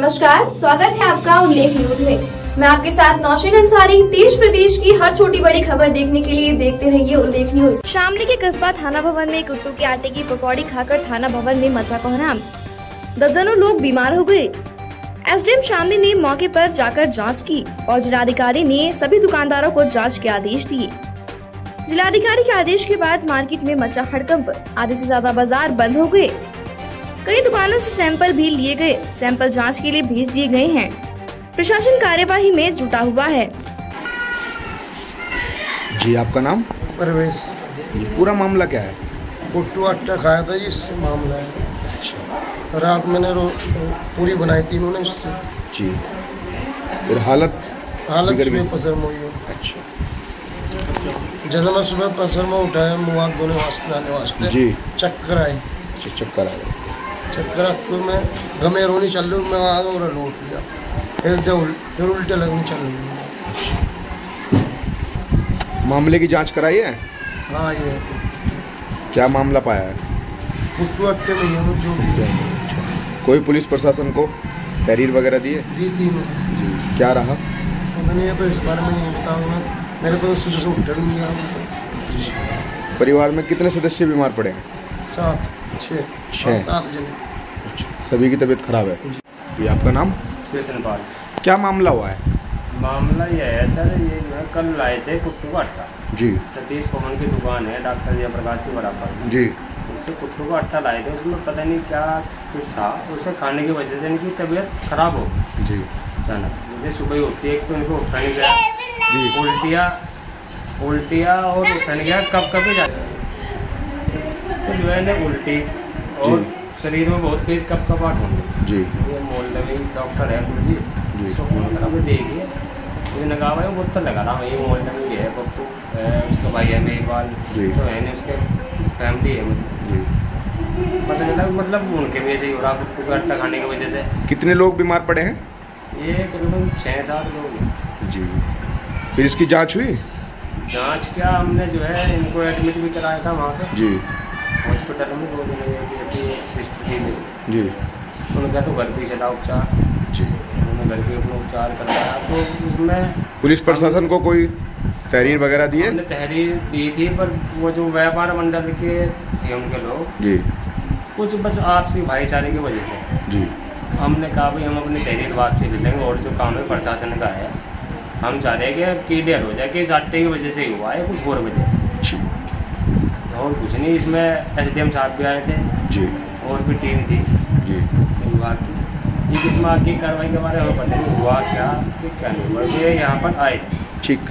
नमस्कार, स्वागत है आपका उल्लेख न्यूज़ में। मैं आपके साथ नौशीन अंसारी देश प्रदेश की हर छोटी बड़ी खबर देखने के लिए देखते रहिए उल्लेख न्यूज़। शामली के कस्बा थाना भवन में कुट्टू के आटे की पकौड़ी खाकर थाना भवन में मचा कोहराम। दर्जनों लोग बीमार हो गए। एसडीएम शामली ने मौके पर जाकर जाँच की और जिलाधिकारी ने सभी दुकानदारों को जाँच के आदेश दिए। जिलाधिकारी के आदेश के बाद मार्केट में मचा हड़कंप। आधे से ज़्यादा बाज़ार बंद हो गए। कई दुकानों से सैंपल भी लिए गए। सैंपल जाँच के लिए भेज दिए गए हैं। प्रशासन कार्यवाही में जुटा हुआ है। जी आपका नाम? परवेश पूरा मामला क्या है? कुट्टू आटा खाया था जिससे मामला है रात मैंने पूरी बनाई थी उन्होंने उससे। जी। फिर हालत हालत सुबह। पसर में हुई अच्छा। जैसे मैं सुबह पसर में उठाया हाथ धोने वास्ते आने वास्ते जी। चक्कर आए। अच्छा, चक्कर आ गया चक्कर आके मैं गमे रोनी चल रही मैं आ गया लौट लिया। फिर उल, फिर उल्टे लगनी चल रही मामले की जाँच कराई है? हाँ ये क्या मामला पाया है? में ये जो है। कोई पुलिस प्रशासन को तहरीर वगैरह दिए दी थी मैंने जी। क्या रहा? मैंने ये तो इस बारे में नहीं बताऊँगा मेरे को तो सुबह से उठा नहीं परिवार में कितने सदस्य बीमार पड़े हैं? सात छः छः। सात जने। सभी की तबीयत खराब है? जी। आपका नाम? कृष्णपाल क्या मामला हुआ है? मामला ये है सर ये जो है कल लाए थे कुट्टू का अट्टा जी। सतीश पवन की दुकान है डॉक्टर जयप्रकाश के बराबर। जी। उससे कुट्टू का अट्टा लाए थे उसमें पता नहीं क्या कुछ था। उसे खाने की वजह से इनकी तबीयत खराब हो जी। अचानक जैसे सुबह ही उठती है एक तो इनको उठा नहीं गया। जी उल्टिया उल्टिया और उठा नहीं गया कब कब जाते तो जो है ना उल्टी और शरीर में बहुत तेज कप कपाट होंगे। जी। ये मोहल्ले में डॉक्टर है जी। उसको फ़ोन करा मैं देखिए मुझे लगा भाई वो तो लगा रहा ये मोहल्ले में ये है पप्पू है उसका भाई है मेघवाल। तो है नहीं उसके फैमिली है मतलब जी। पता चला मतलब उनके भी ऐसे ही हो रहा पप्पू का अट्टा खाने की वजह से। कितने लोग बीमार पड़े हैं? ये करीबन छः सात लोग हैं। जी। फिर इसकी जाँच हुई? जाँच क्या हमने जो है इनको एडमिट भी कराया था वहाँ पे। जी। हॉस्पिटल में दो दिन ये भी अभी एक सिस्टर थी मेरी जी। उन्होंने कहा तो घर पे चला उपचार। जी। उन्होंने घर पे अपना उपचार करवाया। तो उसमें पुलिस प्रशासन को कोई तहरीर वगैरह दिए हमने तहरीर दी थी पर वो जो व्यापार मंडल के थे उनके लोग जी। कुछ बस आपसी भाईचारे की वजह से। जी। हमने कहा भाई हम अपनी तहरीर वापसी ले लेंगे और जो काम है प्रशासन का है हम चाह रहे हैं कि क्लियर हो जाए कि इस अट्टे की वजह से ही हुआ है कुछ और वजह और कुछ नहीं इसमें एस डी एम साहब भी आए थे। जी। और भी टीम थी। जी। विभाग की। ये किस्म की कार्रवाई के बारे में पता नहीं हुआ क्या क्या नहीं हुआ ये यहाँ पर आए थे। ठीक।